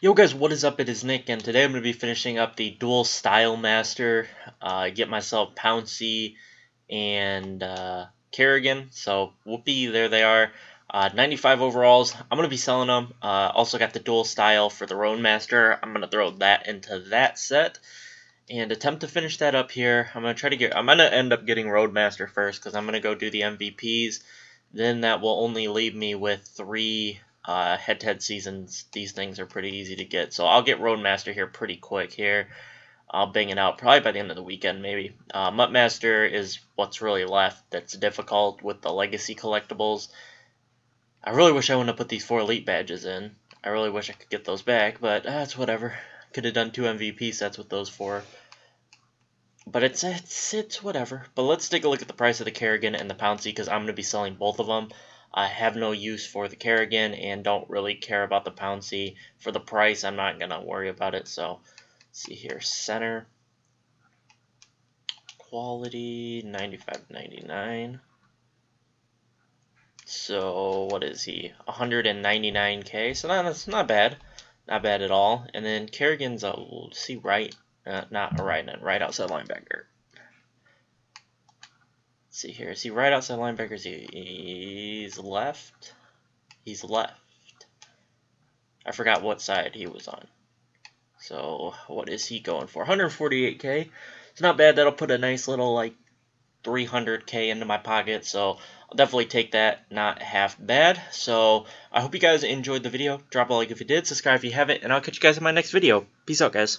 Yo guys, what is up? It is Nick, and today I'm going to be finishing up the Dual Style Master. Uh, get myself Pouncey and uh, Kerrigan. So, whoopee, there they are. Uh, 95 overalls. I'm going to be selling them. Uh, also got the Dual Style for the Roadmaster. I'm going to throw that into that set. And attempt to finish that up here. I'm going to try to get... I'm going to end up getting Roadmaster first, because I'm going to go do the MVPs. Then that will only leave me with three uh, head-to-head seasons, these things are pretty easy to get. So I'll get Roadmaster here pretty quick here. I'll bang it out probably by the end of the weekend, maybe. Uh, MUT Master is what's really left that's difficult with the Legacy collectibles. I really wish I wouldn't have put these four Elite badges in. I really wish I could get those back, but that's whatever. Could have done two MVP sets with those four. But it's, it's, it's whatever. But let's take a look at the price of the Kerrigan and the Pouncey, because I'm going to be selling both of them. I have no use for the Kerrigan and don't really care about the Pouncey. For the price, I'm not going to worry about it. So, see here, center, quality, 95.99. So, what is he? 199k. So, that's not bad. Not bad at all. And then Kerrigan's, a, see, right, uh, not a right right outside linebacker see here. Is he right outside linebackers? He's left. He's left. I forgot what side he was on. So what is he going for? 148k. It's not bad. That'll put a nice little like 300k into my pocket. So I'll definitely take that. Not half bad. So I hope you guys enjoyed the video. Drop a like if you did. Subscribe if you haven't. And I'll catch you guys in my next video. Peace out, guys.